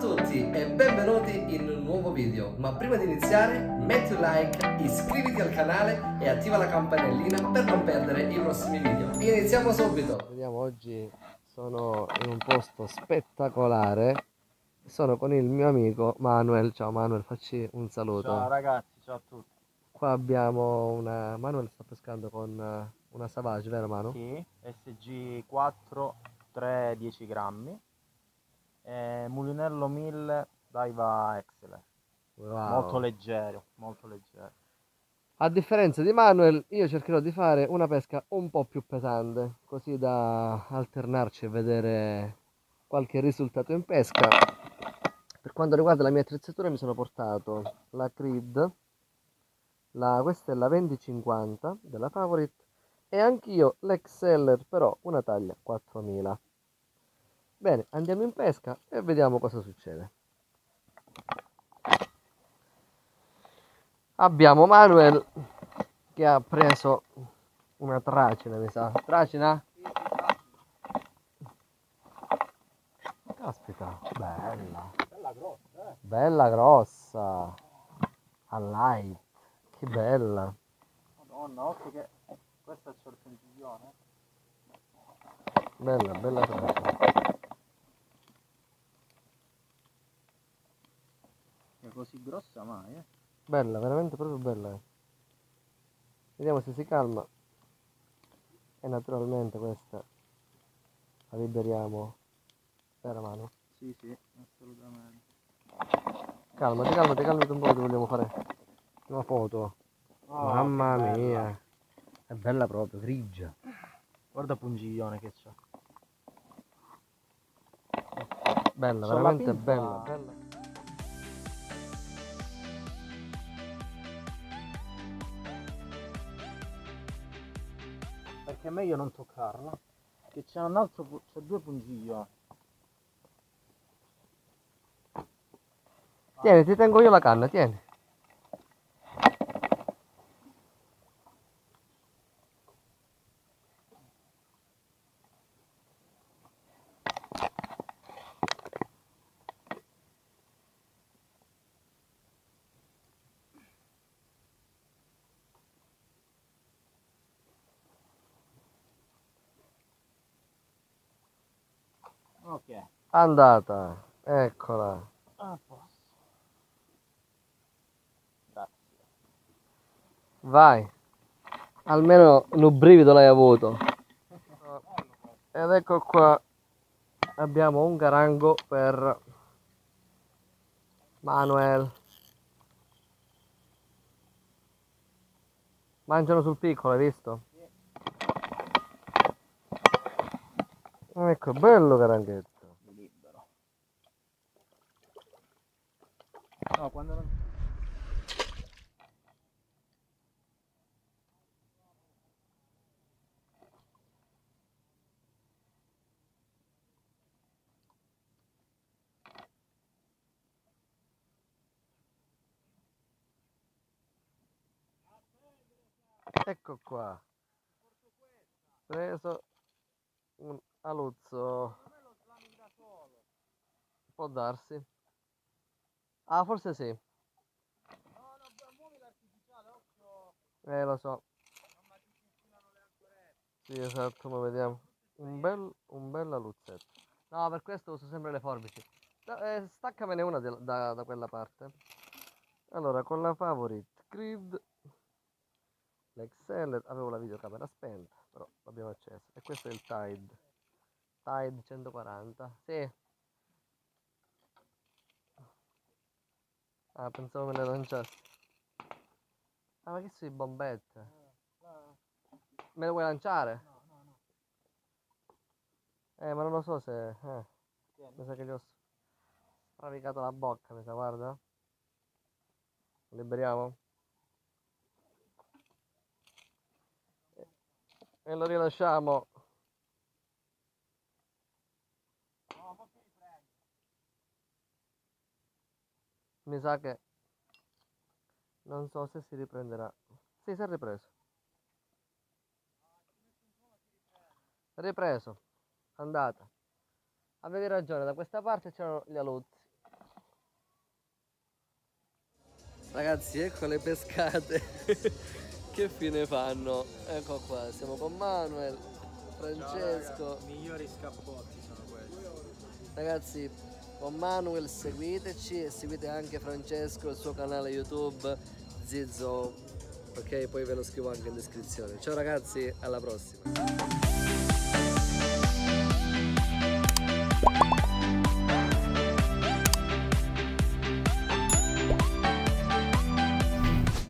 tutti e benvenuti in un nuovo video. Ma prima di iniziare metti un like, iscriviti al canale e attiva la campanellina per non perdere i prossimi video. Iniziamo subito! Vediamo oggi sono in un posto spettacolare. Sono con il mio amico Manuel. Ciao Manuel, facci un saluto. Ciao ragazzi, ciao a tutti. Qua abbiamo una. Manuel sta pescando con eh, una Savage, vero Manu? Sì, SG4 3 10 grammi. Eh, Mulinello 1000 Daiva Exceler. Wow. Molto leggero, molto leggero. A differenza di Manuel, io cercherò di fare una pesca un po' più pesante, così da alternarci e vedere qualche risultato in pesca. Per quanto riguarda la mia attrezzatura mi sono portato la Creed, la, questa è la 2050 della Favorite e anch'io l'Exceller però una taglia 4000. Bene, andiamo in pesca e vediamo cosa succede. Abbiamo Manuel che ha preso una tracina, mi sa. Tracina? Caspita, bella. Bella grossa, eh. Bella grossa. A light. Che bella. Madonna, occhio che questo è il sorprendiglione. Bella, bella tracina. È così grossa mai, eh. Bella, veramente proprio bella. Vediamo se si calma. E naturalmente questa la liberiamo per mano. Sì, sì, assolutamente. Calmati, calmati, calmati un po' che vogliamo fare una foto. Oh, Mamma bella. mia. È bella proprio, grigia. Guarda pungiglione che c'ha. Bella, Sulla veramente bella, bella. Perché è meglio non toccarla. Che c'è un altro, c'è due pungiglioni. Tieni, ti tengo io la canna, tieni. Ok. Andata, eccola. A posto. Grazie. Vai. Almeno un brivido l'hai avuto. Ed ecco qua. Abbiamo un garango per Manuel. Mangiano sul piccolo, hai visto? Ecco, bello garanghetto. libero. No, quando non... Ecco qua. Preso un aluzzo. Può darsi. Ah, forse sì. Eh, lo so. Sì, esatto, ma vediamo. Un bel, un bel aluzzetto. No, per questo uso sempre le forbici. Da- eh, staccamene una del- da, da quella parte. Allora, con la Favorite Grid, l'Exceller, avevo la videocamera spenta, però l'abbiamo accesa. E questo è il Tide. Tide 140. Sì. Ah, pensavo me ne lanciassi. Ah, ma che sono i bombette? Me le vuoi lanciare? Eh, ma non lo so se... Eh, mi sa che gli ho stravicato la bocca, mi sa, guarda. Liberiamo. e lo rilasciamo. Mi sa che non so se si riprenderà. Si sì, si è ripreso. Ripreso. Andata. Avevi ragione da questa parte c'erano gli aluzzi ragazzi ecco le pescate. che fine fanno? Ecco qua, siamo con Manuel, Francesco. I migliori scappotti sono questi. Ragazzi, con Manuel seguiteci e seguite anche Francesco, il suo canale YouTube Zizzo. Ok, poi ve lo scrivo anche in descrizione. Ciao ragazzi, alla prossima.